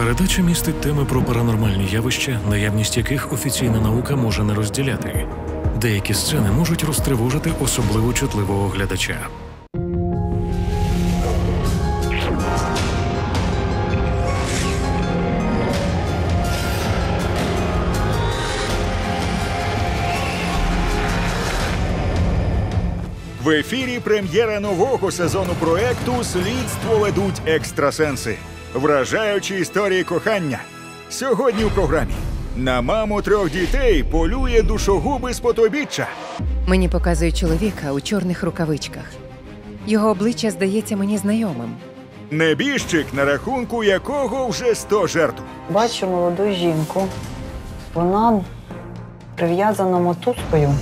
Передача містить теми про паранормальні явища, наявність яких офіційна наука може не розділяти. Деякі сцени можуть розтривожити особливо чутливого глядача. В ефірі прем'єра нового сезону проекту Слідство ведуть екстрасенси. Вражаючі історії кохання. Сьогодні у програмі на маму трьох дітей полює душогуби з потобіччя. Мені показують чоловіка у чорних рукавичках. Його обличчя здається мені знайомим. Небіжчик, на рахунку якого вже 100 жертв. Бачу молоду жінку. Вона прив'язана мотузкою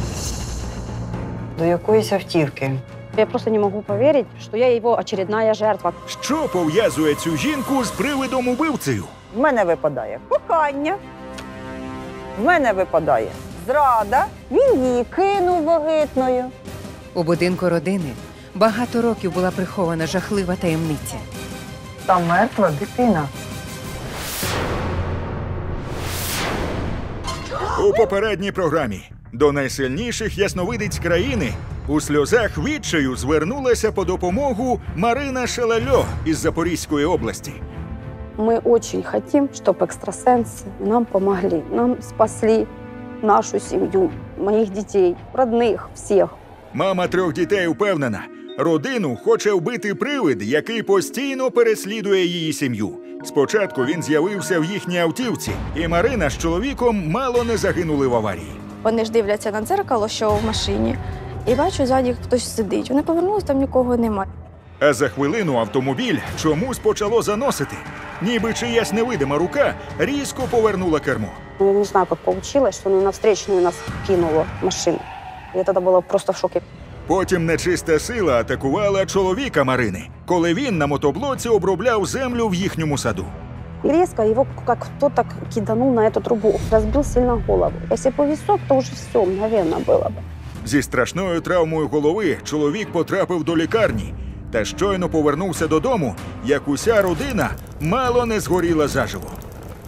до якоїсь автівки. Я просто не могу поверить, что я его очередная жертва. Що пов'язує цю жінку з привидом убивцею? В мене випадає кохання. В мене випадає зрада. Він її кинув вагитною. У будинку родини багато років була прихована жахлива таємниця. Там мертва дитина. У попередній програмі до найсильніших ясновидиць країни у сльозах відчаю звернулася по допомогу Марина Шелальо із Запорізької області. Мы очень хотим, чтобы экстрасенсы нам помогли, нам спасли нашу семью, моих детей, родных, всех. Мама трьох дітей упевнена, родину хоче вбити привид, який постійно переслідує її сім'ю. Спочатку він з'явився в їхній автівці, і Марина з чоловіком мало не загинули в аварії. Вони ж дивляться на дзеркало, що в машині, і бачу, ззаді хтось сидить. Вони повернулись, там нікого немає. А за хвилину автомобіль чомусь почало заносити. Ніби чиясь невидима рука різко повернула кермо. Ну, Я не знаю, как получилось, что на встречную нас кинуло машину. Я тогда была просто в шоке. Потім нечиста сила атакувала чоловіка Марини, коли він на мотоблоці обробляв землю в їхньому саду. И резко его как кто-то киданул на эту трубу, разбил сильно голову. Если повезет, то уже все мгновенно было бы. Зі страшною травмою голови чоловік потрапив до лікарні та щойно повернувся додому, як уся родина мало не згоріла заживо.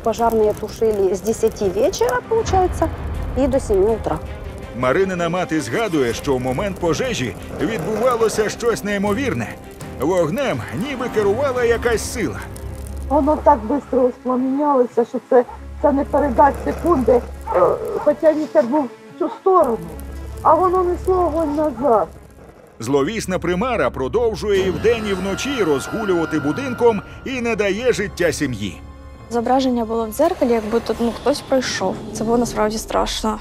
Пожарные тушили с 10 вечера, получается, и до 7 утра. Маринина мати згадує, що в момент пожежі відбувалося щось неймовірне. Вогнем ніби керувала якась сила. Воно так швидко воспламінялося, що це, це не передать секунди. Е, Хоча вітер був в цю сторону, а воно несло огонь назад. Зловісна примара продовжує і вдень, і вночі розгулювати будинком і не дає життя сім'ї. Зображення було в дзеркалі, якби тут ну, хтось пройшов. Це було насправді страшно.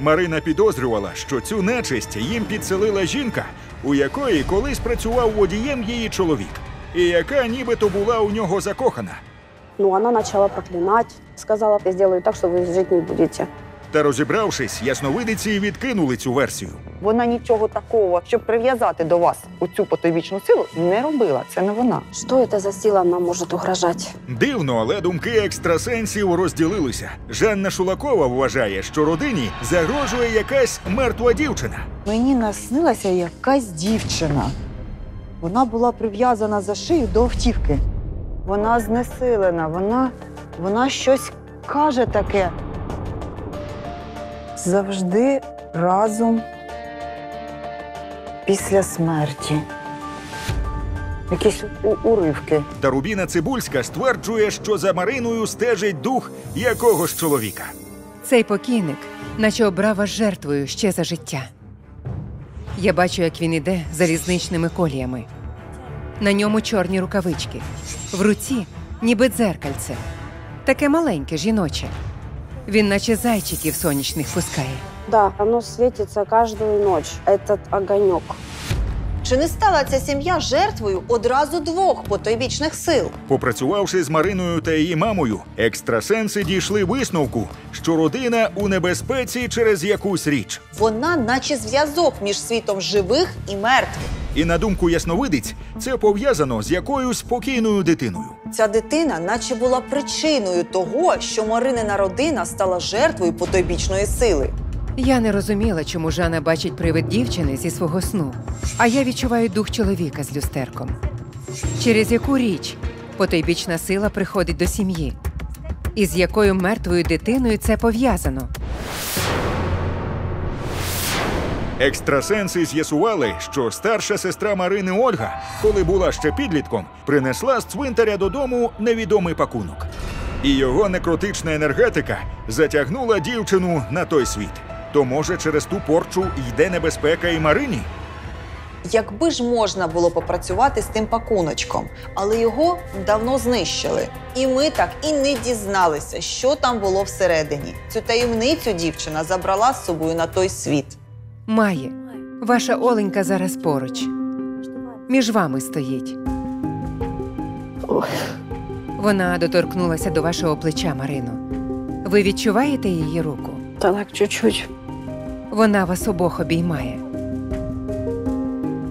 Марина підозрювала, що цю нечисть їм підселила жінка, у якої колись працював водієм її чоловік, і яка нібито була у нього закохана. Ну, она начала проклинать, сказала, я сделаю так, что вы жить не будете. Та розібравшись, ясновидиці відкинули цю версію. Вона нічого такого, щоб прив'язати до вас оцю потойбічну силу, не робила. Це не вона. Что это за сила нам может угрожать? Дивно, але думки екстрасенсів розділилися. Жанна Шулакова вважає, що родині загрожує якась мертва дівчина. Мені наснилася якась дівчина. Вона була прив'язана за шию до автівки. Вона знесилена, вона, вона щось каже таке. Завжди разом після смерті. Якісь у- уривки. Та Рубіна Цибульська стверджує, що за Мариною стежить дух якогось чоловіка. Цей покійник, наче обрав вас жертвою ще за життя. Я бачу, як він іде залізничними коліями. На ньому чорні рукавички, в руці ніби дзеркальце, таке маленьке жіноче. Він наче зайчиків сонячних пускає. Да, оно светится каждую ночь, этот огонек. Чи не стала ця сім'я жертвою одразу двох потойбічних сил? Попрацювавши з Мариною та її мамою, екстрасенси дійшли висновку, що родина у небезпеці через якусь річ. Вона, наче зв'язок між світом живих і мертвих. І на думку ясновидиць, це пов'язано з якоюсь спокійною дитиною. Ця дитина, наче була причиною того, що Маринина родина стала жертвою потойбічної сили. Я не розуміла, чому Жанна бачить привид дівчини зі свого сну, а я відчуваю дух чоловіка з люстерком. Через яку річ Потойбічна сила приходить до сім'ї. І з якою мертвою дитиною це пов'язано? Екстрасенси з'ясували, що старша сестра Марини Ольга, коли була ще підлітком, принесла з цвинтаря додому невідомий пакунок. І його некротична енергетика затягнула дівчину на той світ. То може через ту порчу йде небезпека і Марині? Якби ж можна було попрацювати з тим пакуночком, але його давно знищили. І ми так і не дізналися, що там було всередині. Цю таємницю дівчина забрала з собою на той світ. Має. Ваша Оленька зараз поруч. Між вами стоїть. Ой. Вона доторкнулася до вашого плеча, Марино. Ви відчуваєте її руку? Та так чуть-чуть. Вона вас обох обіймає.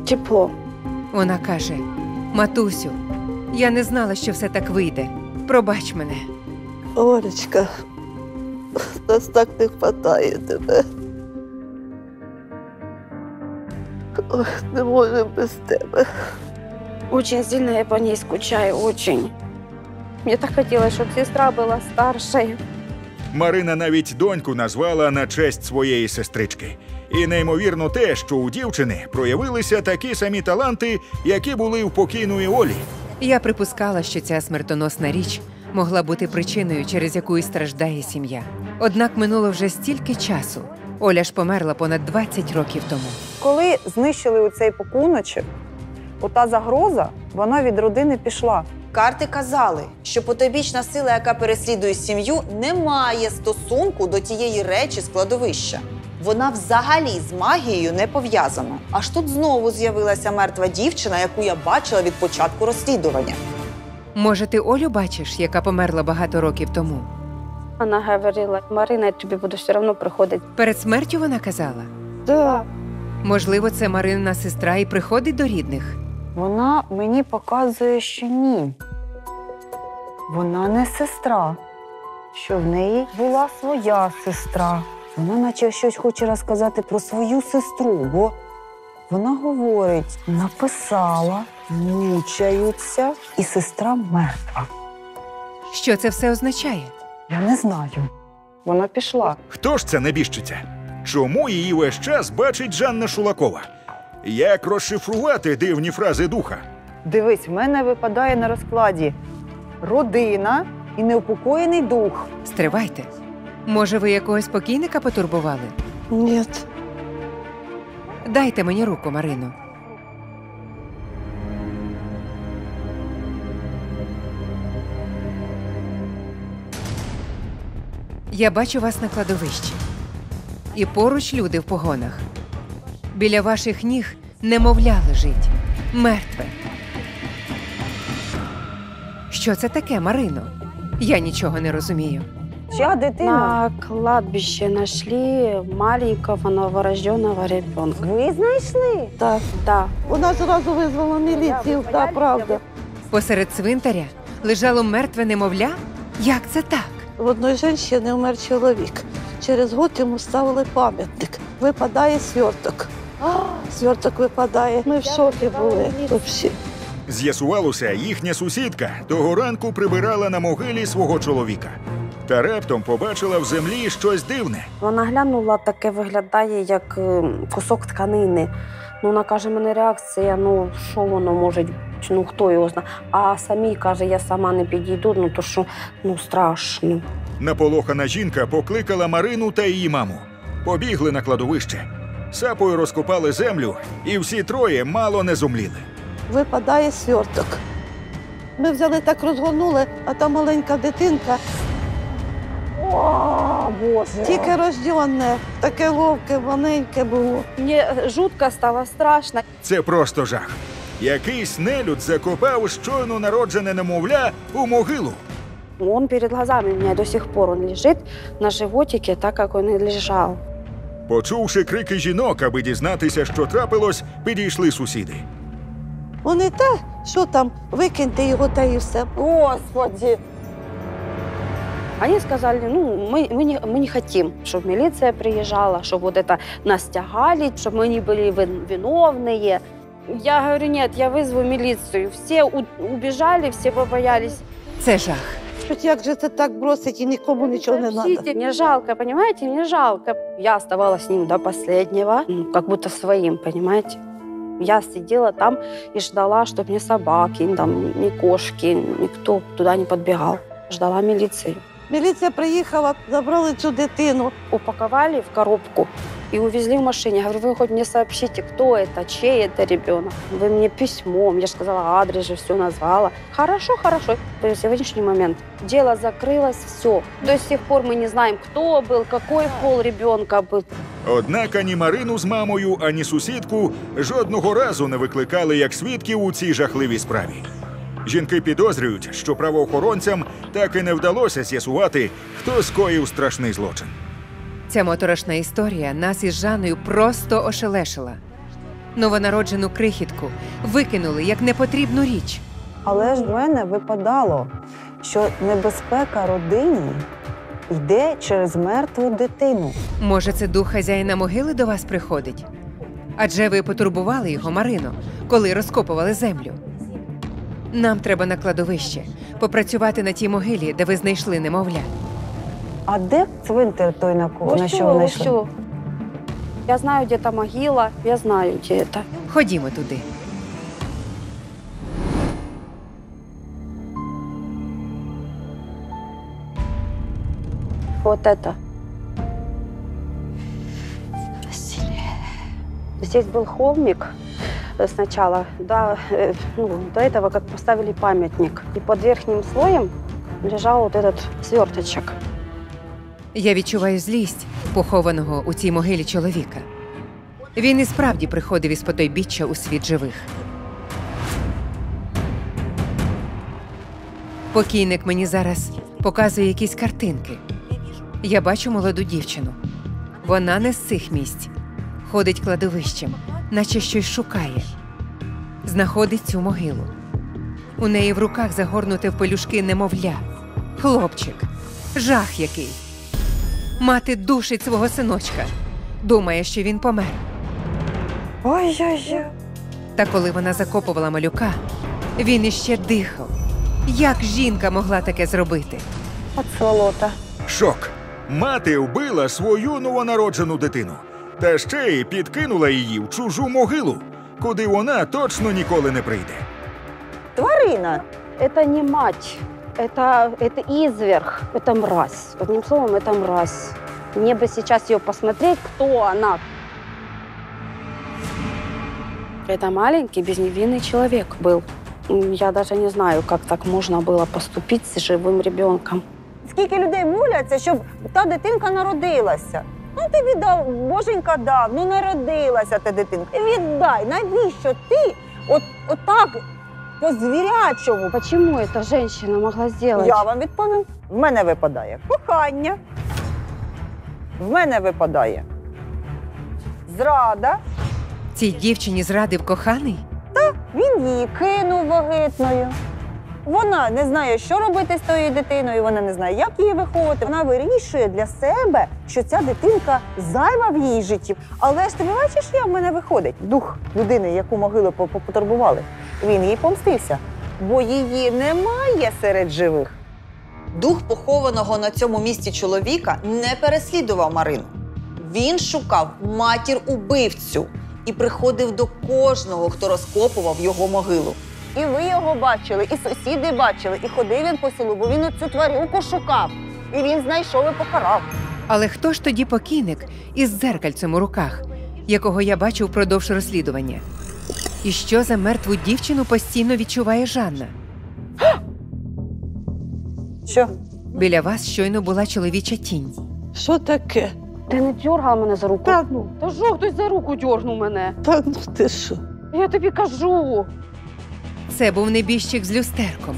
Тепло. Вона каже: Матусю, я не знала, що все так вийде. Пробач мене. Олечка, нас так не хватає тебе. Ой, не можемо без тебе. Очень сильно я по ней скучаю, очень. Мне так хотелось, чтобы сестра была старшей. Марина навіть доньку назвала на честь своєї сестрички. І неймовірно те, що у дівчини проявилися такі самі таланти, які були у покійної Олі. Я припускала, що ця смертоносна річ могла бути причиною, через яку і страждає сім'я. Однак минуло вже стільки часу. Оля ж померла понад 20 років тому. Коли знищили у цей пакуночок, ота загроза, вона від родини пішла. Карти казали, що потойбічна сила, яка переслідує сім'ю, не має стосунку до тієї речі складовища. Вона взагалі з магією не пов'язана. Аж тут знову з'явилася мертва дівчина, яку я бачила від початку розслідування. Може, ти Олю бачиш, яка померла багато років тому? Она говорила, Марина, тобі буду все одно приходити. Перед смертю вона казала. Да. Можливо, це Маринина сестра і приходить до рідних. Вона мені показує, що ні. Вона не сестра, що в неї була своя сестра. Вона наче щось хоче розказати про свою сестру, бо вона говорить, написала, мучаються, і сестра мертва. Що це все означає? Я не знаю. Вона пішла. Хто ж це небіжчиця? Чому її весь час бачить Жанна Шулакова? Як розшифрувати дивні фрази духа? Дивись, в мене випадає на розкладі родина і неупокоєний дух. Стривайте. Може, ви якогось покійника потурбували? Ні. Дайте мені руку, Марино. Я бачу вас на кладовищі. І поруч люди в погонах. Біля ваших ніг немовля лежить, мертве. Що це таке, Марино? Я нічого не розумію. Чия дитина? На кладбище нашли маленького новорожденного ребенка. Ви знайшли? Так. Да. Вона зразу визвала міліцію, да, правда. Посеред цвинтаря лежало мертве немовля? Як це так? В одної жінки вмер чоловік. Через год йому ставили пам'ятник. Випадає сверток. Сверток випадає. Ми в шокі були. Взагалі. З'ясувалося, їхня сусідка того ранку прибирала на могилі свого чоловіка. Та раптом побачила в землі щось дивне. Вона глянула, таке виглядає, як е, кусок тканини. Ну, вона каже, мене реакція, ну що воно може, ну хто його знає. А самій каже, я сама не підійду, ну то що ну страшно. Наполохана жінка покликала Марину та її маму. Побігли на кладовище. Сапою розкопали землю, і всі троє мало не зумліли. Випадає сверток. Ми взяли так розгорнули, а та маленька дитинка. О, Боже. Тільки рожденне, таке ловке, маленьке було. Мені жутко стало страшно. Це просто жах. Якийсь нелюд закопав щойно народжене немовля у могилу. Он перед глазами у меня до сих пор он лежит на животике, так как он и лежал. Почувши крики жінок, аби дізнатися, що трапилось, підійшли сусіди. Вони те, що там, викиньте його та і все. Господі! Они сказали, ну, мы, мы, не, мы не хотим, чтобы милиция приезжала, чтобы вот это нас тягали, чтобы мы не были вин- виновные. Я говорю, нет, я вызову милицию. Все у- убежали, все побоялись. Це жах. Щось як же це так бросить і нікому нічого не треба. Простите, мне жалко, понимаете, мне жалко. Я оставалась с ним до последнего, ну, как будто своим, понимаете. Я сидела там и ждала, чтобы ни собаки, там, ни кошки, никто туда не подбегал. Ждала милицию. Міліція приїхала, забрали цю дитину. Упаковали в коробку и увезли в машине. Я говорю, вы хоть мне сообщите, кто это, чей это ребенок. Вы мне письмом, я же сказала адрес, же все назвала. Хорошо, хорошо. То есть сегодняшний момент дело закрылось, все. До сих пор мы не знаем, кто был, какой пол ребенка был. Однак ані Марину з мамою, ані сусідку жодного разу не викликали як свідків у цій жахливій справі. Жінки підозрюють, що правоохоронцям так і не вдалося з'ясувати, хто скоїв страшний злочин. Ця моторошна історія нас із Жанною просто ошелешила. Новонароджену крихітку викинули як непотрібну річ. Але ж в мене випадало, що небезпека родині йде через мертву дитину. Може, це дух хазяїна могили до вас приходить? Адже ви потурбували його, Марино, коли розкопували землю. Нам треба на кладовище попрацювати на тій могилі, де ви знайшли немовля. А де цвинтар той, на, ко- на що ви знайшли? Я знаю, где то могила, я знаю, где это. Ходімо туди. Вот это. Здесь был холмик сначала, да, э, ну, до этого, как поставили памятник. И под верхним слоем лежал вот этот сверточек. Я відчуваю злість похованого у цій могилі чоловіка. Він і справді приходив із потойбіччя у світ живих. Покійник мені зараз показує якісь картинки. Я бачу молоду дівчину. Вона не з цих місць. Ходить кладовищем, наче щось шукає. Знаходить цю могилу. У неї в руках загорнуте в пелюшки немовля. Хлопчик. Жах який. Мати душить свого синочка. Думає, що він помер. Ой-ой-ой. Та коли вона закопувала малюка, він іще дихав. Як жінка могла таке зробити? От сволота. Шок. Мати вбила свою новонароджену дитину. Та ще й підкинула її в чужу могилу, куди вона точно ніколи не прийде. Тварина. Это не мать, это, это изверг, это мразь. Одним словом, это мразь. Мне бы сейчас ее посмотреть, кто она. Это маленький безневинный человек был. М, Я даже не знаю, как так можно было поступить с живым ребенком. Скільки людей моляться, щоб та дитинка народилася. Ну ти віддав, боженька дав, ну народилася та дитинка. Віддай, навіщо ти от, отак по звірячому? Почему эта женщина могла сделать? Я вам відповім. В мене випадає кохання. В мене випадає зрада. Цій дівчині зрадив коханий? Він її кинув вагітною. Вона не знає, що робити з тою дитиною, вона не знає, як її виховувати. Вона вирішує для себе, що ця дитинка зайва в її житті. Але ж ти бачиш, як в мене виходить дух людини, яку могилу по- по- потурбували. Він їй помстився, бо її немає серед живих. Дух похованого на цьому місці чоловіка не переслідував Марину. Він шукав матір убивцю і приходив до кожного, хто розкопував його могилу. І ви його бачили, і сусіди бачили, і ходив він по селу, бо він оцю тварюку шукав. І він знайшов і покарав. Але хто ж тоді покійник із дзеркальцем у руках, якого я бачу впродовж розслідування? І що за мертву дівчину постійно відчуває Жанна? Що? Біля вас щойно була чоловіча тінь. Що таке? Ти не дергала мене за руку? Та ну, Та що хтось за руку дьорнув мене? та ну ти що? Я тобі кажу. Це був небіжчик з люстерком.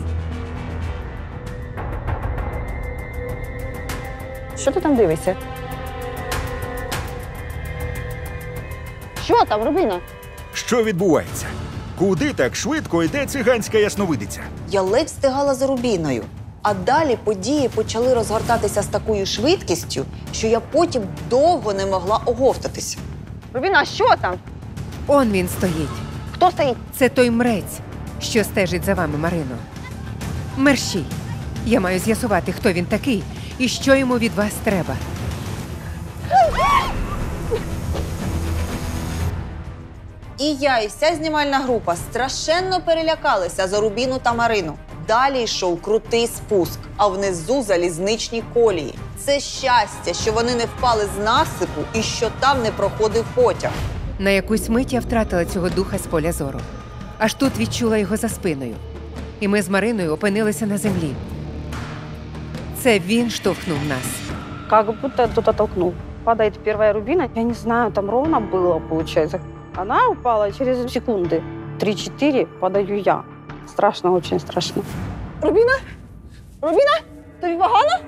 Що ти там дивишся? Що там, Рубіна? Що відбувається? Куди так швидко йде циганська ясновидиця? Я ледь встигала за Рубіною. А далі події почали розгортатися з такою швидкістю, що я потім довго не могла оговтатися. Рубіна, що там? Он він стоїть. Хто стоїть? Це той мрець, що стежить за вами, Марино. Мерщій. Я маю з'ясувати, хто він такий і що йому від вас треба. І я, і вся знімальна група страшенно перелякалися за Рубіну та Марину. Далі йшов крутий спуск, а внизу залізничні колії. Це щастя, що вони не впали з насипу і що там не проходив потяг. На якусь мить я втратила цього духа з поля зору Аж тут відчула його за спиною. І ми з Мариною опинилися на землі. Це він штовхнув нас. Как будто кто-то толкнул. Падает первая рубина. Я не знаю, там ровно было, получается. Она упала через секунды. Три-четыре падаю я. Страшно, очень страшно. Рубіна? Рубіна? Тобі погано?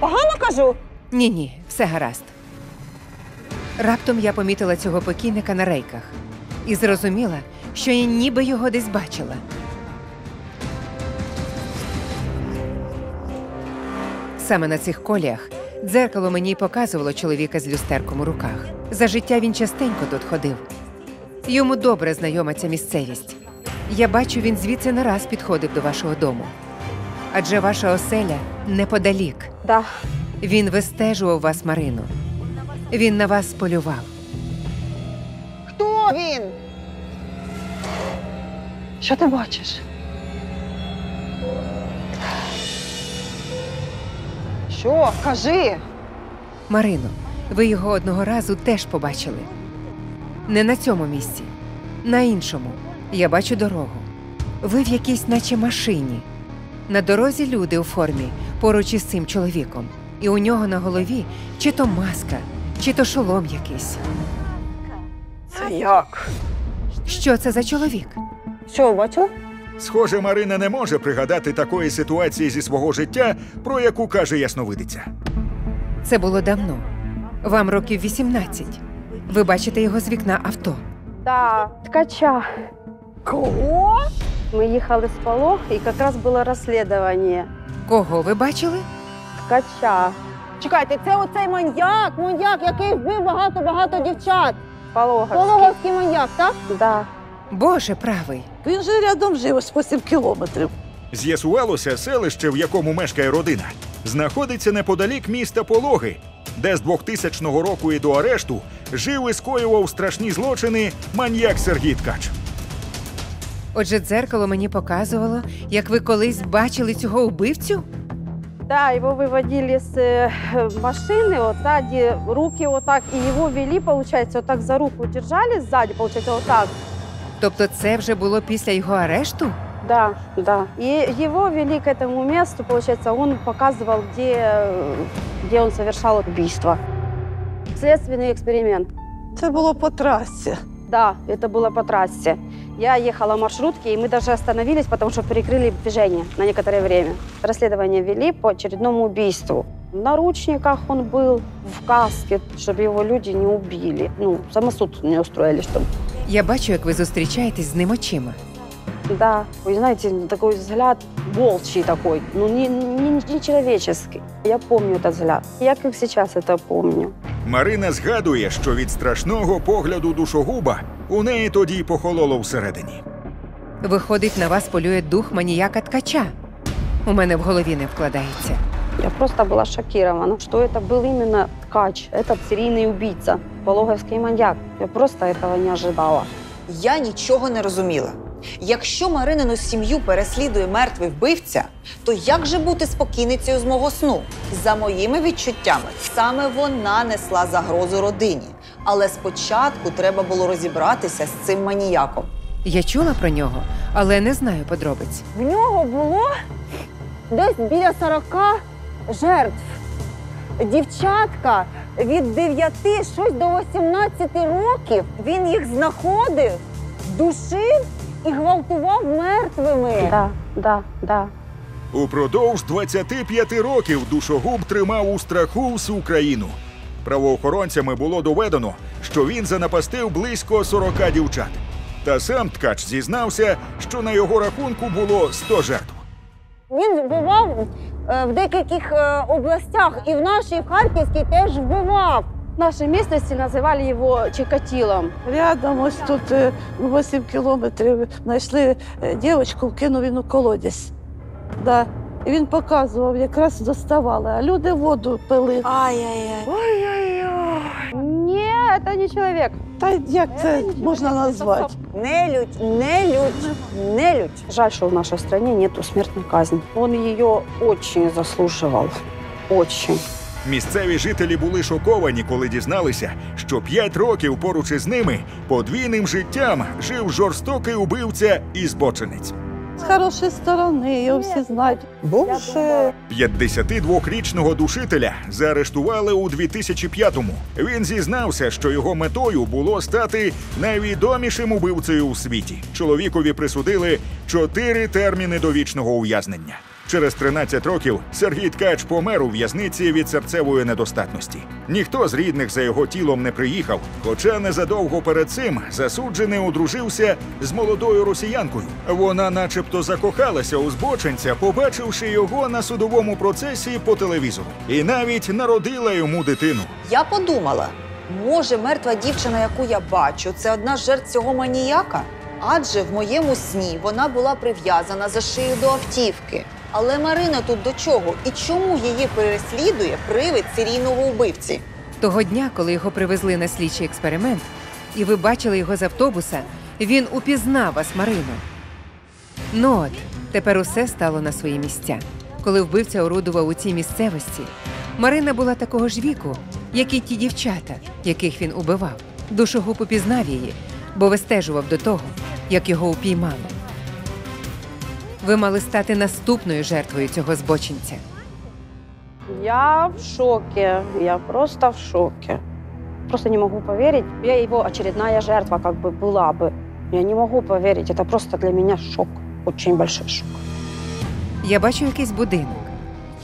Погано кажу? Ні, ні, все гаразд. Раптом я помітила цього покійника на рейках і зрозуміла, що я ніби його десь бачила. Саме на цих коліях дзеркало мені й показувало чоловіка з люстерком у руках. За життя він частенько тут ходив. Йому добре знайома ця місцевість. Я бачу, він звідси не раз підходив до вашого дому. Адже ваша оселя неподалік. Да. Він вистежував вас, Марину. Він на вас полював. Хто він? Що ти бачиш? Що? Кажи. Марино, ви його одного разу теж побачили. Не на цьому місці, на іншому. Я бачу дорогу. Ви в якійсь, наче машині. На дорозі люди у формі поруч із цим чоловіком. І у нього на голові чи то маска, чи то шолом якийсь. Це як? Що це за чоловік? Що, бачила? Схоже, Марина не може пригадати такої ситуації зі свого життя, про яку каже ясновидиця. Це було давно. Вам років 18. Ви бачите його з вікна авто. Да, ткача. Кого? Ми їхали з Пало, і якраз було розслідування. Кого ви бачили? Ткача. Чекайте, це оцей маньяк, маньяк, який вбив багато-багато дівчат. Пологовський. Пологовський маньяк, так? Да. Боже правий. Він же рядом жив ось по 7 кілометрів. З'ясувалося, селище, в якому мешкає родина, знаходиться неподалік міста Пологи, де з 2000 року і до арешту жив і скоював страшні злочини маньяк Сергій Ткач. Отже, дзеркало мені показувало, як ви колись бачили цього убивцю? Да, его выводили с э, машины, вот сзади руки вот так, и его вели, получается, вот так за руку держали сзади, получается, вот так. Тобто це вже було після його арешту? Да, да. И его вели к этому месту, получается, он показывал, где, э, где он совершал убийство. Следственный эксперимент. Це було по трасі. Да, это было по трассе. Я ехала в маршрутке, и мы даже остановились, потому что перекрыли движение на некоторое время. Расследование вели по очередному убийству. В наручниках он был, в каске, чтобы его люди не убили. Ну, самосуд не устроили, чтобы... Я бачу, як ви зустрічаєтесь з ним очима. Да, вы знаете, такой взгляд волчий такой, ну не, не, не человеческий. Я помню этот взгляд. Я как сейчас это помню. Марина згадує, що від страшного погляду душогуба у неї тоді похололо всередині. Виходить, на вас полює дух маніяка ткача. У мене в голові не вкладається. Я просто была шокирована, что это был именно ткач, этот серийный убийца, пологовский маньяк. Я просто этого не ожидала. Я нічого не розуміла. Якщо Маринину сім'ю переслідує мертвий вбивця, то як же бути спокійницею з мого сну? За моїми відчуттями, саме вона несла загрозу родині. Але спочатку треба було розібратися з цим маніяком. Я чула про нього, але не знаю подробиць. В нього було десь біля 40 жертв. Дівчатка від 9 щось до 18 років. Він їх знаходив, душив і гвалтував мертвими. Да, да, да. Упродовж 25 років душогуб тримав у страху всю країну. Правоохоронцями було доведено, що він занапастив близько 40 дівчат. Та сам ткач зізнався, що на його рахунку було 100 жертв. Він вбивав е, в деяких е, областях, і в нашій в Харківській теж вбивав. В нашій местности називали його Чикатілом. Рядом ось тут е, 8 кілометрів знайшли е, дівчинку, кинув він у колодязь. Да. І він показував, якраз доставали, а люди воду пили. Ай-яй-яй. Не, это не человек. Та як це можна назвати? Нелюдь, нелюдь, нелюдь. Жаль, что в нашей стране нету смертной казни. Он ее очень заслуживал. Очень. Місцеві жителі були шоковані, коли дізналися, що п'ять років поруч із ними подвійним життям жив жорстокий убивця і збочинець. З хорошої сторони, його всі знають. Бувши 52-річного душителя заарештували у 2005-му. Він зізнався, що його метою було стати найвідомішим убивцею у світі. Чоловікові присудили чотири терміни довічного ув'язнення. Через 13 років Сергій Ткач помер у в'язниці від серцевої недостатності. Ніхто з рідних за його тілом не приїхав, хоча незадовго перед цим засуджений одружився з молодою росіянкою. Вона, начебто, закохалася у збоченця, побачивши його на судовому процесі по телевізору, і навіть народила йому дитину. Я подумала, може, мертва дівчина, яку я бачу, це одна з жертв цього маніяка? Адже в моєму сні вона була прив'язана за шию до автівки. Але Марина тут до чого? І чому її переслідує привид серійного вбивці? Того дня, коли його привезли на слідчий експеримент, і ви бачили його з автобуса, він упізнав вас, Марино. Ну от, тепер усе стало на свої місця. Коли вбивця орудував у цій місцевості, Марина була такого ж віку, як і ті дівчата, яких він убивав. Душогуб упізнав її, бо вистежував до того, як його упіймали. Ви мали стати наступною жертвою цього збочинця. Я в шоке. Я просто в шоке. Просто не могу поверить. Я его очередная жертва как бы была бы. Я не могу поверить. Это просто для меня шок. Очень большой шок. Я бачу якийсь будинок.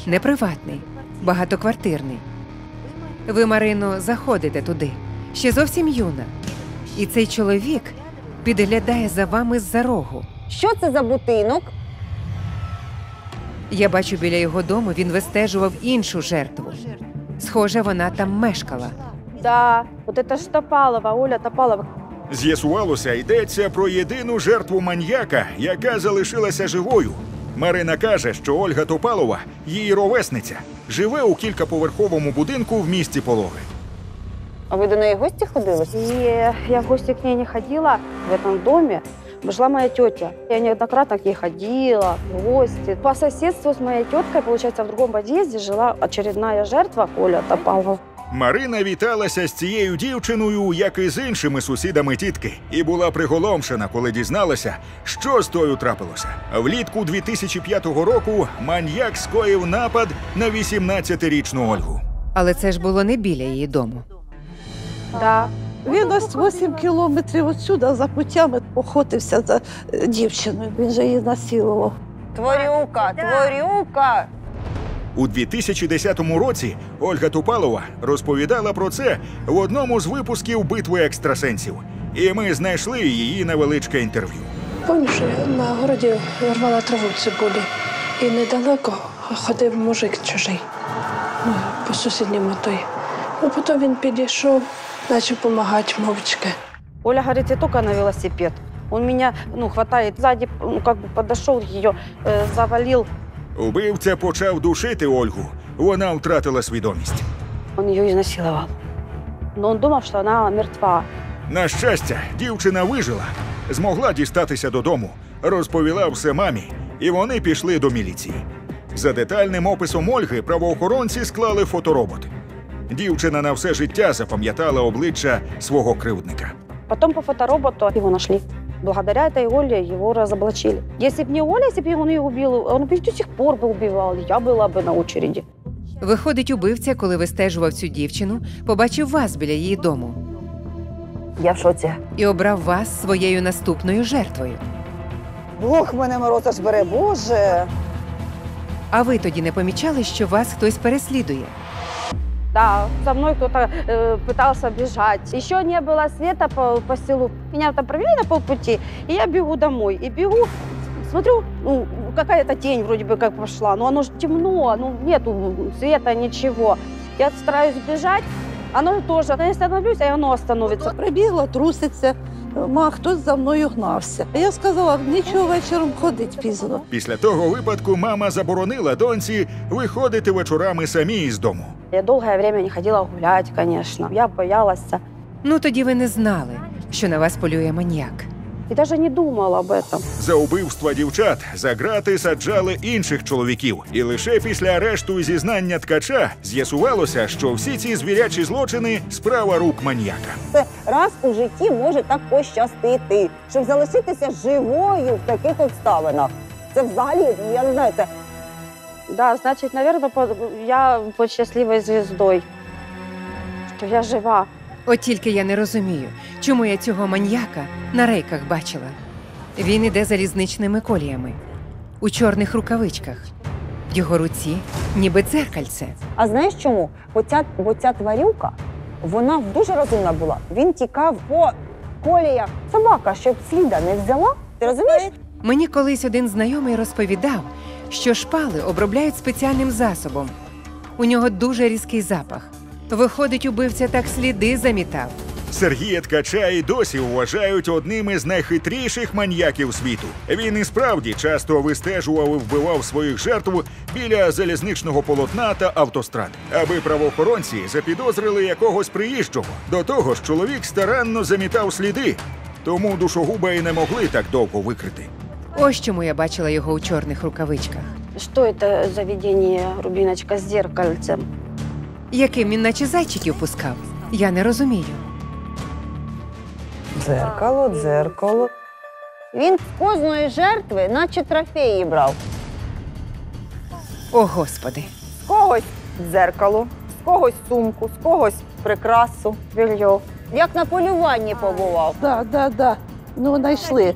Неприватний, багатоквартирний. Ви, Марино, заходите туди, ще зовсім юна. І цей чоловік підглядає за вами з-за рогу. Що це за будинок? Я бачу біля його дому він вистежував іншу жертву. Схоже, вона там мешкала. Да, вот это ж Топалова, Оля Топалова. З'ясувалося, йдеться про єдину жертву маньяка, яка залишилася живою. Марина каже, що Ольга Топалова, її ровесниця, живе у кількаповерховому будинку в місті Пологи. А ви до неї гості ходили? И я в гости к ней не ходила в этом доме. Жила моя тетя. Я неоднократно к ней ходила в гости. По соседству с моей теткой, получается, в другом подъезде жила очередная жертва Оля Топалова. Марина віталася з цією дівчиною, як і з іншими сусідами тітки, і була приголомшена, коли дізналася, що з тою трапилося. Влітку 2005 року маньяк скоїв напад на 18-річну Ольгу. Але це ж було не біля її дому. Да. Він ось 8 кілометрів відсюди за путями охотився за е, дівчиною. Він же її насилував. Творюка, творюка. У 2010 році Ольга Тупалова розповідала про це в одному з випусків битви екстрасенсів. І ми знайшли її невеличке інтерв'ю. Помню, що я на городі рвала траву цибулі. І недалеко ходив мужик чужий ну, по сусідньому той. Ну, потім він підійшов, почав допомагати мовчки. Оля говорит, я только на велосипед. Он меня, ну, хватает сзади, ну, как бы подошел, ее э, завалил. Убивця почав душити Ольгу. Вона втратила свідомість. Он ее изнасиловал. Но он думал, что она мертва. На щастя, дівчина вижила, змогла дістатися додому, розповіла все мамі, і вони пішли до міліції. За детальним описом Ольги правоохоронці склали фоторобот. Дівчина на все життя запам'ятала обличчя свого кривдника. Потом по фотороботу его нашли. Благодаря этой Оле его разоблачили. Если бы не Оля, если бы он ее убил, он бы до сих пор бы убивал. Я была бы на очереди. Виходить, убивця, коли вистежував цю дівчину, побачив вас біля її дому Я в шоці. і обрав вас своєю наступною жертвою. Бог мене мороз аж бере, Боже. А ви тоді не помічали, що вас хтось переслідує? Да, за мной кто-то э, пытался бежать. Еще не было света по, по селу. Меня там провели на полпути, и я бегу домой. И бегу, смотрю, ну, какая-то тень вроде бы как пошла, но оно же темно, ну, нету света, ничего. Я стараюсь бежать, Оно тоже. Я становлюсь, и оно остановится. Прибігла, труситься, ма, хтось за мною гнався. Я сказала, нічого вечором ходить пізно. Після того випадку мама заборонила доньці виходити вечорами самі із дому. Я долгое время не ходила гулять, конечно. Я боялась Ну тоді ви не знали, що на вас полює маньяк. и даже не думала об этом. За убивства дівчат за грати саджали інших чоловіків, і лише після арешту і зізнання ткача з'ясувалося, що всі ці звірячі злочини справа рук маньяка. Це раз у житті може так пощастити, щоб залишитися живою в таких обставинах. Це взагалі, я не знаю, це Да, значит, наверное, я под счастливой звездой, что я жива. От тільки я не розумію, чому я цього маньяка на рейках бачила. Він іде залізничними коліями, у чорних рукавичках. В його руці ніби дзеркальце. А знаєш чому? Бо ця, бо ця тварюка, вона дуже розумна була. Він тікав по коліях. Собака, щоб сліда не взяла. Ти розумієш? Мені колись один знайомий розповідав, що шпали обробляють спеціальним засобом. У нього дуже різкий запах. Виходить, убивця так сліди замітав. Сергія Ткача і досі вважають одним із найхитріших маньяків світу. Він і справді часто вистежував і вбивав своїх жертв біля залізничного полотна та автострад, аби правоохоронці запідозрили якогось приїжджого. До того ж, чоловік старанно замітав сліди, тому душогуба і не могли так довго викрити. Ось чому я бачила його у чорних рукавичках. Что это за видение, Рубиночка, с зеркальцем? Яким він наче зайчиків пускав, я не розумію. Дзеркало, дзеркало. Він з кожної жертви, наче трофеї брав. О, господи! З когось дзеркало, з когось сумку, з когось прикрасу. Белье. Як на полюванні побував. Да, да, да. Ну, знайшли.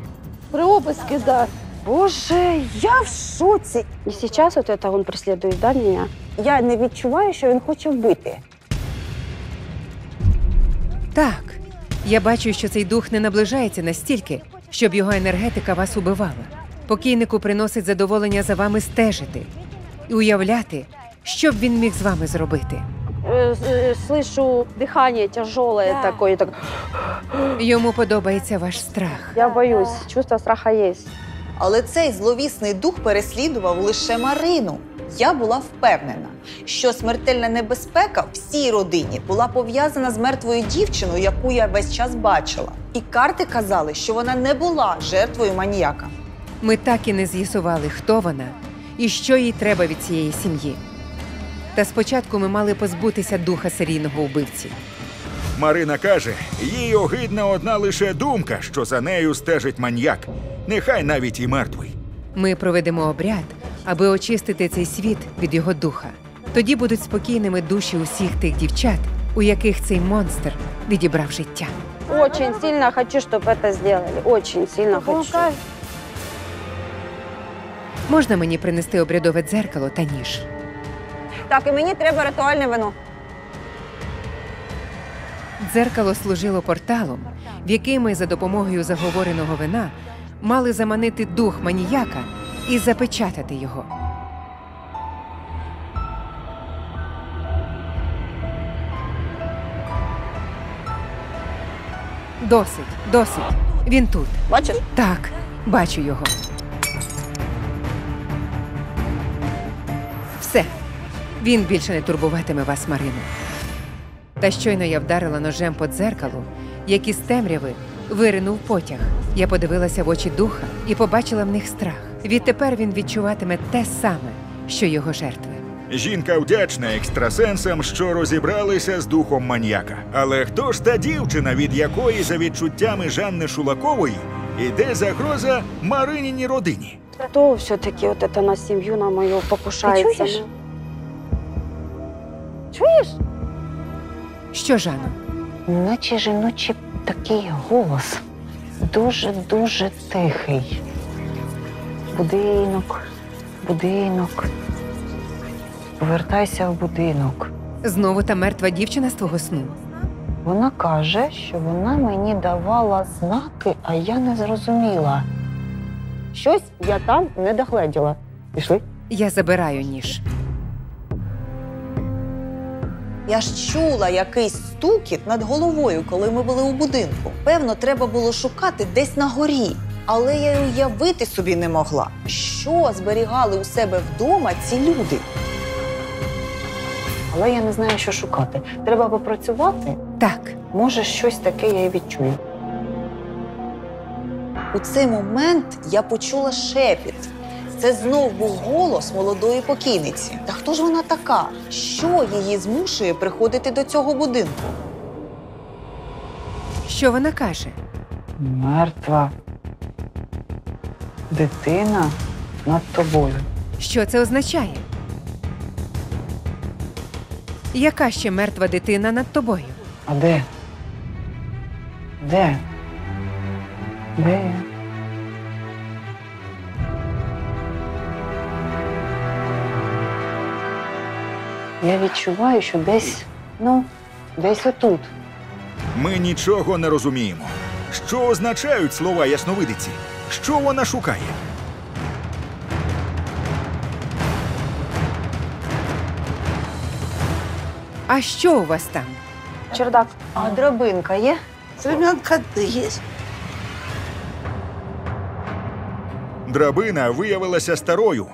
При обиску, да. Боже, я в шоці. И сейчас вот это он преследует, да, меня? Я не відчуваю, що він хоче вбити. Так, я бачу, що цей дух не наближається настільки, щоб його енергетика вас убивала. Покійнику приносить задоволення за вами стежити і уявляти, що б він міг з вами зробити. Э, э, Слышу дыхание тяжелое Да. такое. Так. Йому подобається ваш страх. Я боюсь. Чувство страха есть. Але цей зловісний дух переслідував лише Марину. Я була впевнена, що смертельна небезпека всій родині була пов'язана з мертвою дівчиною, яку я весь час бачила. І карти казали, що вона не була жертвою маніяка. Ми так і не з'ясували, хто вона і що їй треба від цієї сім'ї. Та спочатку ми мали позбутися духа серійного вбивці. Марина каже, їй огидна одна лише думка, що за нею стежить маньяк, нехай навіть і мертвий. Ми проведемо обряд, аби очистити цей світ від його духа. Тоді будуть спокійними душі усіх тих дівчат, у яких цей монстр відібрав життя. Очень сильно хочу, чтобы это сделали. Очень сильно хочу. Можна мені принести обрядове дзеркало та ніж? Так, і мені треба ритуальне вино. Дзеркало служило порталом, в який ми за допомогою заговореного вина мали заманити дух маніяка і запечатати його. Досить, досить. Він тут. Бачиш? Так, бачу його. Він більше не турбуватиме вас, Марину. Та щойно я вдарила ножем по дзеркалу, як із темряви виринув потяг. Я подивилася в очі духа і побачила в них страх. Відтепер він відчуватиме те саме, що його жертви. Жінка вдячна екстрасенсам, що розібралися з духом маньяка. Але хто ж та дівчина, від якої, за відчуттями Жанни Шулакової, іде загроза Мариніній родині? Кто все-таки вот это на семью, на мою покушается? чуешь? Чуєш? Що, Жано? Наче жіночий такий голос. Дуже-дуже тихий. Будинок, будинок. Повертайся в будинок. Знову та мертва дівчина з твого сну. Вона каже, що вона мені давала знаки, а я не зрозуміла. Щось я там не догледіла. Пішли? Я забираю ніж. Я ж чула якийсь стукіт над головою, коли ми були у будинку. Певно, треба було шукати десь на горі. Але я й уявити собі не могла, що зберігали у себе вдома ці люди. Але я не знаю, що шукати. Треба попрацювати. Так, Може, щось таке я і відчую. У цей момент я почула шепіт. Це знов був голос молодої покійниці. Та хто ж вона така? Що її змушує приходити до цього будинку? що вона каже? Мертва дитина над тобою. Що це означає? Яка ще мертва дитина над тобою? А де? Де? Де? я? Я відчуваю, що десь, ну, десь отут. Ми нічого не розуміємо. Що означають слова ясновидиці? Що вона шукає? А що у вас там? Чердак. А драбинка є? Семенка є. Драбина виявилася старою.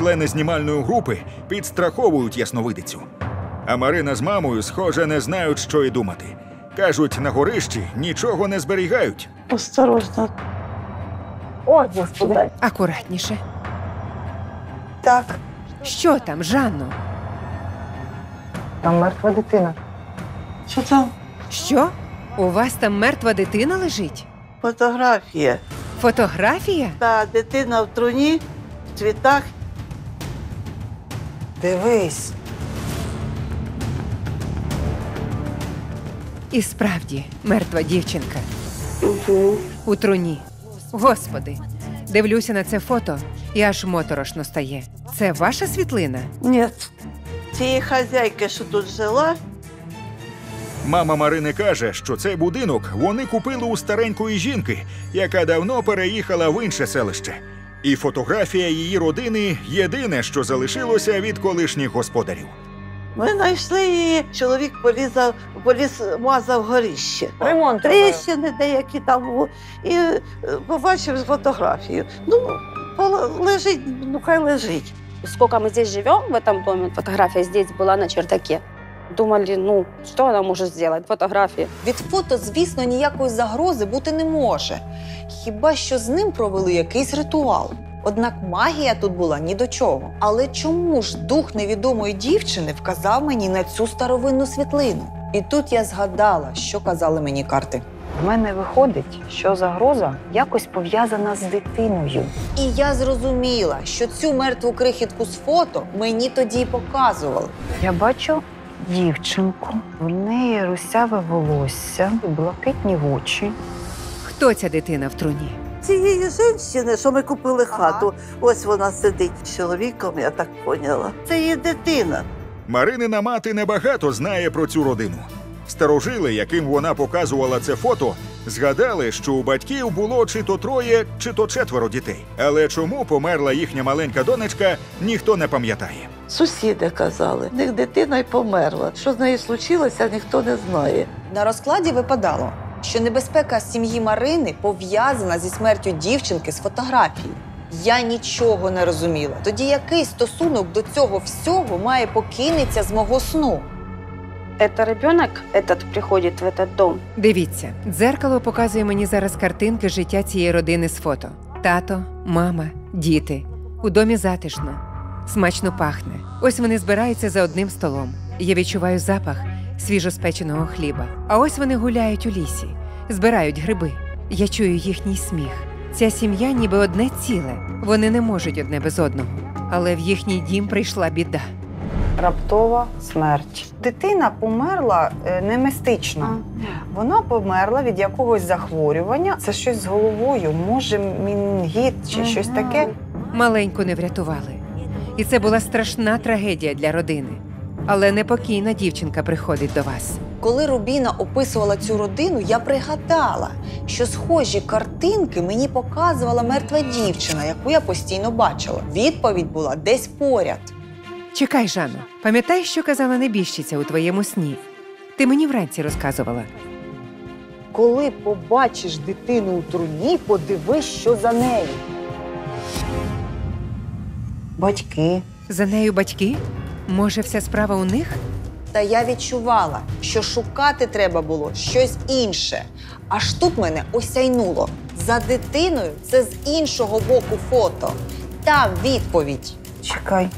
Члени знімальної групи підстраховують ясновидицю. А Марина з мамою, схоже, не знають, що й думати. Кажуть, на горищі нічого не зберігають. Осторожно. О, господи. Акуратніше. Так. Що там, Жанно? Там мертва дитина. Що там? Що? У вас там мертва дитина лежить? Фотографія. Фотографія? Та дитина в труні, в цвітах. Дивись. І справді, мертва дівчинка. Угу. У труні. Господи, дивлюся на це фото і аж моторошно стає. Це ваша світлина? Ні. Цієї хазяйки, що тут жила, Мама Марини каже, що цей будинок вони купили у старенької жінки, яка давно переїхала в інше селище. І фотографія її родини єдине, що залишилося від колишніх господарів. ми знайшли її. Чоловік полізав, поліз мазав горіще. Ремонт Тріщини деякі там були. І е, побачив фотографію. Ну, пола- лежить, ну хай лежить. Сколько мы здесь живем, в этом доме, фотография здесь была на чердаке. Думали, ну, что она может сделать? Фотография. Від фото, звісно, ніякої загрози бути не може. Хіба що з ним провели якийсь ритуал. Однак магія тут була ні до чого. Але чому ж дух невідомої дівчини вказав мені на цю старовинну світлину? І тут я згадала, що казали мені карти. В мене виходить, що загроза якось пов'язана з дитиною. І я зрозуміла, що цю мертву крихітку з фото мені тоді й показували. Я бачу дівчинку, в неї русяве волосся, блакитні очі. Хто ця дитина в труні? Цієї жінки, що ми купили хату, ось вона сидить з чоловіком, я так поняла. Це її дитина. Маринина мати небагато знає про цю родину. Старожили, яким вона показувала це фото, згадали, що у батьків було чи то троє, чи то четверо дітей. Але чому померла їхня маленька донечка, ніхто не пам'ятає. Сусіди казали, в них дитина й померла. Що з нею случилося, ніхто не знає. На розкладі випадало, що небезпека сім'ї Марини пов'язана зі смертю дівчинки з фотографії. Я нічого не розуміла. Тоді який стосунок до цього всього має покинеться з мого сну? Это ребенок этот приходит в этот дом. Дивіться, дзеркало показує мені зараз картинки життя цієї родини з фото: тато, мама, діти. У домі затишно, смачно пахне. Ось вони збираються за одним столом. Я відчуваю запах свіжоспеченого хліба. А ось вони гуляють у лісі, збирають гриби. Я чую їхній сміх. Ця сім'я ніби одне ціле. Вони не можуть одне без одного. Але в їхній дім прийшла біда. Раптова смерть. Дитина померла е, не мистично. Вона померла від якогось захворювання. Це щось з головою, може, мінгіт чи щось таке. Маленьку не врятували. І це була страшна трагедія для родини. Але непокійна дівчинка приходить до вас. Коли Рубіна описувала цю родину, я пригадала, що схожі картинки мені показувала мертва дівчина, яку я постійно бачила. Відповідь була десь поряд. Чекай, Жанно, пам'ятаєш, що казала небіжчиця у твоєму сні? Ти мені вранці розказувала. Коли побачиш дитину у труні, подивись, що за нею. Батьки. За нею батьки? Може, вся справа у них? Та я відчувала, що шукати треба було щось інше. Аж тут мене осяйнуло. За дитиною це з іншого боку фото. Там відповідь. Чекай.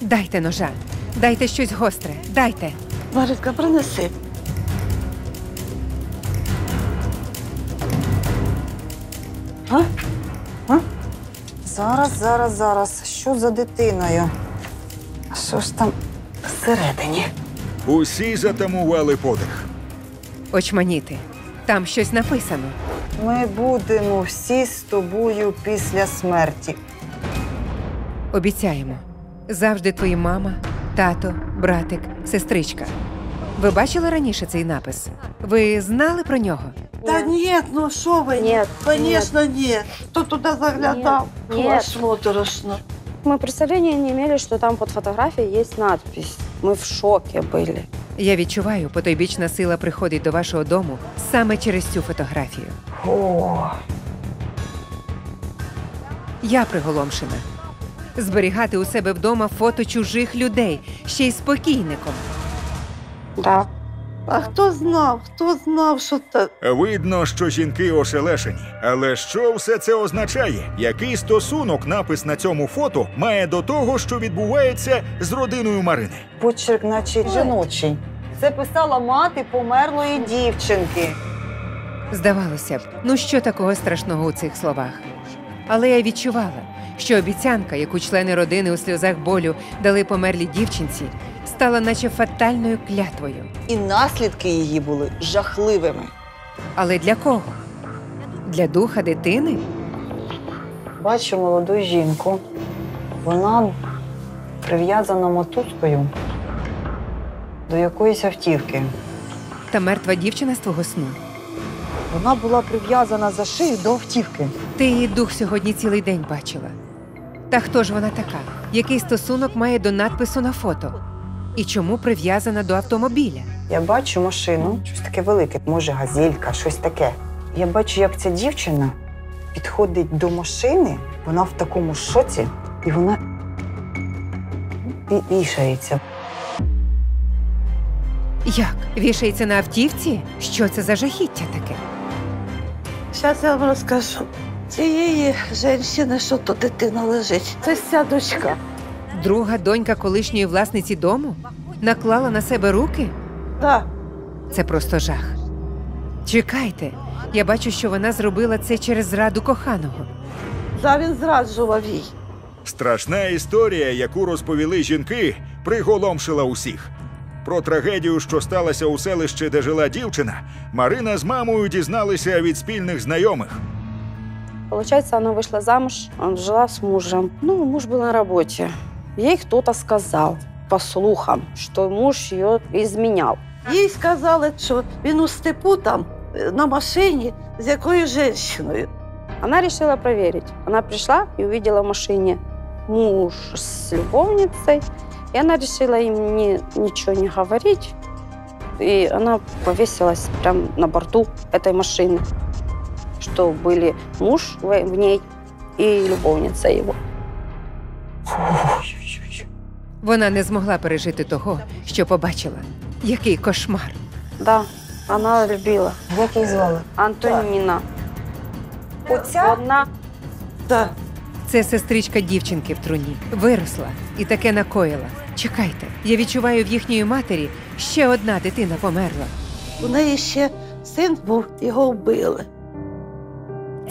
Дайте ножа, дайте щось гостре, дайте. Маритка, принеси. Зараз, зараз, зараз. Що за дитиною? Що ж там всередині? Усі затамували подих. Очманіти. Там щось написано. Ми будемо всі з тобою після смерті. Обіцяємо. Завжди твої мама, тато, братик, сестричка. Ви бачили раніше цей напис? Ви знали про нього? Та ні, ну що ви? Ні, Звісно, ні. Хто туди заглядав? Ні, ні. Аж моторошно. Мы представления не имели, что там под фотографией есть надпись. Мы в шоке были. Я відчуваю, потойбічна сила приходить до вашого дому саме через цю фотографію. О, Я приголомшена. Зберігати у себе вдома фото чужих людей, ще й спокійником. Да. А хто знав, хто знав, що так? Видно, що жінки ошелешені. Але що все це означає? Який стосунок напис на цьому фото має до того, що відбувається з родиною Марини? почерк, наче жіночий. Це писала мати померлої дівчинки. Здавалося б, ну що такого страшного у цих словах? Але я відчувала, що обіцянка, яку члени родини у сльозах болю дали померлій дівчинці, стала наче фатальною клятвою. І наслідки її були жахливими. Але для кого? Для духа дитини? Бачу молоду жінку. Вона прив'язана мотузкою до якоїсь автівки. Та мертва дівчина з твого сну. Вона була прив'язана за шию до автівки. Ти її дух сьогодні цілий день бачила. Та хто ж вона така? Який стосунок має до надпису на фото? І чому прив'язана до автомобіля? Я бачу машину, щось таке велике, може газелька, щось таке. Я бачу, як ця дівчина підходить до машини, вона в такому шоці, і вона і- вішається. Як? Вішається на автівці? Що це за жахіття таке? Зараз я вам розкажу. Цієї жінки, що то дитина лежить, це ця дочка. Друга донька колишньої власниці дому наклала на себе руки? Так, Це просто жах. Чекайте, я бачу, що вона зробила це через зраду коханого. да, він зраджував їй. Страшна історія, яку розповіли жінки, приголомшила усіх. Про трагедію, що сталася у селищі, де жила дівчина, Марина з мамою дізналися від спільних знайомих. Получается, она вышла замуж, жила с мужем. Ну, муж был на работе. Ей кто-то сказал, по слухам, что муж ее изменял. Їй сказали, що він у степу там е, на машині з якоюсь жінкою. Она решила проверить. Она пришла и увидела в машине муж с любовницей. И она решила им ни- ничего не говорить. И она повесилась прямо на борту этой машины, что были муж в в ней и любовница его. Вона не змогла пережити того, що побачила. Який кошмар. Да, она любила. Як її звали? Антонина. Оця? Одна Так. Це сестричка дівчинки в труні. Виросла і таке накоїла. Чекайте, я відчуваю в їхньої матері ще одна дитина померла. У неї ще син був, його вбили.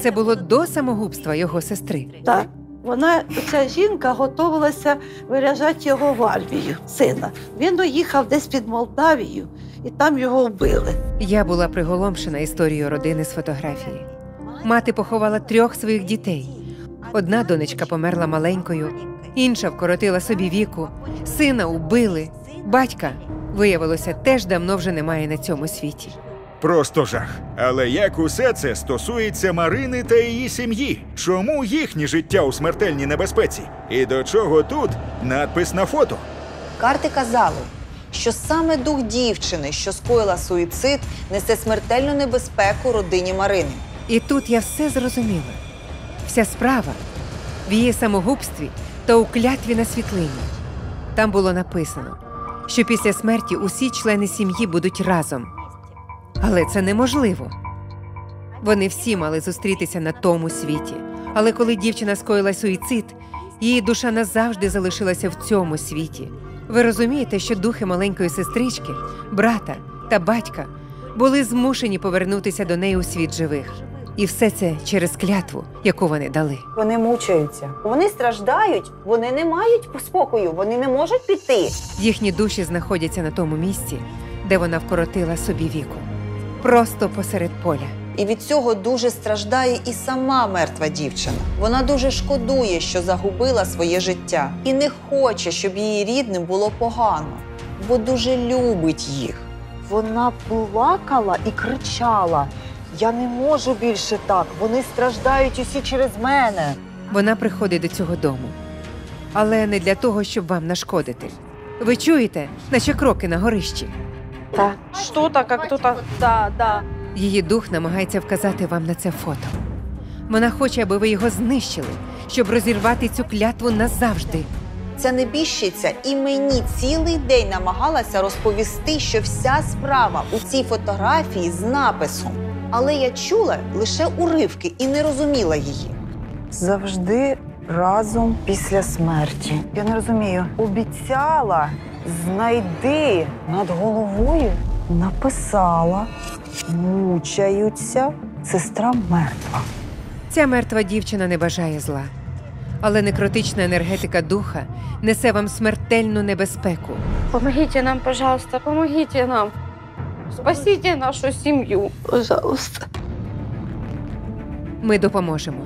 Це було до самогубства його сестри. Так. Вона, ця жінка, готувалася виряжати його в армію, сина. Він уїхав десь під Молдавію, і там його вбили. Я була приголомшена історією родини з фотографії. Мати поховала трьох своїх дітей. Одна донечка померла маленькою, інша вкоротила собі віку, сина убили, батька, виявилося, теж давно вже немає на цьому світі. Просто жах. Але як усе це стосується Марини та її сім'ї? Чому їхнє життя у смертельній небезпеці? І до чого тут надпис на фото? Карти казали, що саме дух дівчини, що скоїла суїцид, несе смертельну небезпеку родині Марини. І тут я все зрозуміла. Вся справа в її самогубстві та у клятві на світлині. Там було написано, що після смерті усі члени сім'ї будуть разом. Але це неможливо. Вони всі мали зустрітися на тому світі. Але коли дівчина скоїла суїцид, її душа назавжди залишилася в цьому світі. Ви розумієте, що духи маленької сестрички, брата та батька були змушені повернутися до неї у світ живих. І все це через клятву, яку вони дали. Вони мучаються. Вони страждають, вони не мають спокою, вони не можуть піти. Їхні душі знаходяться на тому місці, де вона вкоротила собі віку. Просто посеред поля. І від цього дуже страждає і сама мертва дівчина. Вона дуже шкодує, що загубила своє життя, і не хоче, щоб її рідним було погано, бо дуже любить їх. Вона плакала і кричала: Я не можу більше так, вони страждають усі через мене. Вона приходить до цього дому. Але не для того, щоб вам нашкодити. Ви чуєте, наче кроки на горищі. Да. Что-то, как кто-то. Да, да. Її дух намагається вказати вам на це фото. Вона хоче, аби ви його знищили, щоб розірвати цю клятву назавжди. Ця небіжчиця і мені цілий день намагалася розповісти, що вся справа у цій фотографії з написом. Але я чула лише уривки і не розуміла її. Завжди разом після смерті. Я не розумію. Обіцяла знайди над головою. Написала, мучаються, сестра мертва. Ця мертва дівчина не бажає зла. Але некротична енергетика духа несе вам смертельну небезпеку. Помогите нам, пожалуйста, помогите нам. Спасите нашу семью. Пожалуйста. Ми допоможемо.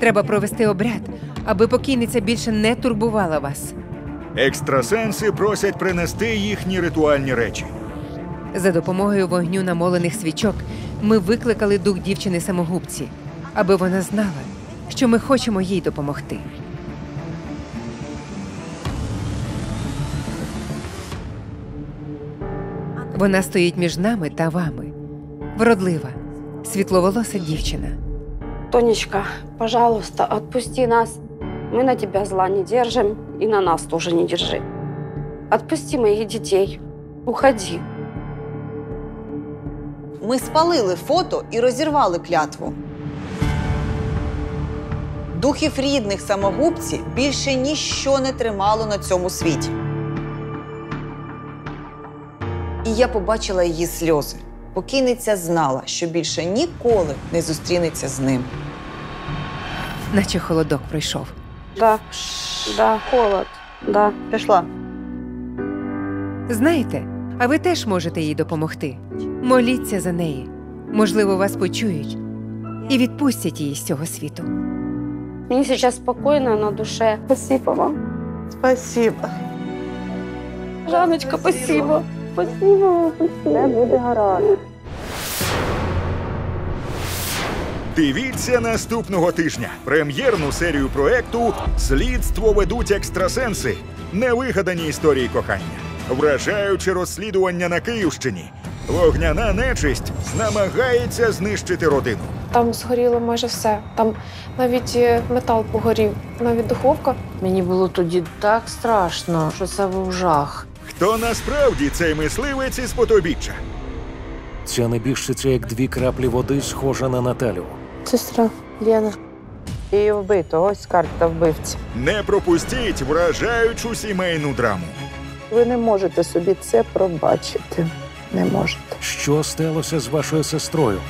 Треба провести обряд, аби покійниця більше не турбувала вас. Екстрасенси просять принести їхні ритуальні речі. За допомогою вогню намолених свічок ми викликали дух дівчини самогубці, аби вона знала, що ми хочемо їй допомогти. Вона стоїть між нами та вами. Вродлива, світловолоса дівчина. Тонечка, пожалуйста, отпусти нас. Мы на тебя зла не держим, и на нас тоже не держи. Отпусти моих детей. Уходи. Ми спалили фото і розірвали клятву. Духів рідних самогубці більше ніщо не тримало на цьому світі. І я побачила її сльози. Покійниця знала, що більше ніколи не зустрінеться з ним. Наче холодок пройшов. Да, да, холод, да. Пішла. Знаєте, а ви теж можете їй допомогти. Моліться за неї. Можливо, вас почують і відпустять її з цього світу. Мне сейчас спокойно на душе. Спасибо вам. Спасибо. Жаночка, спасибо. Спасибо вам. Все буде гаразд. Дивіться наступного тижня прем'єрну серію проекту Слідство ведуть екстрасенси. Невигадані історії кохання. Вражаюче розслідування на Київщині. Вогняна нечисть намагається знищити родину. Там згоріло майже все. Там навіть е, метал погорів, навіть духовка. Мені було тоді так страшно, що це був жах. Хто насправді цей мисливець із потобіччя? Ця небіжчиця, як дві краплі води, схожа на Наталю. Сестра Лена. І вбито, ось карта вбивці. Не пропустіть вражаючу сімейну драму. Ви не можете собі це пробачити. Не можете. Що сталося з вашою сестрою?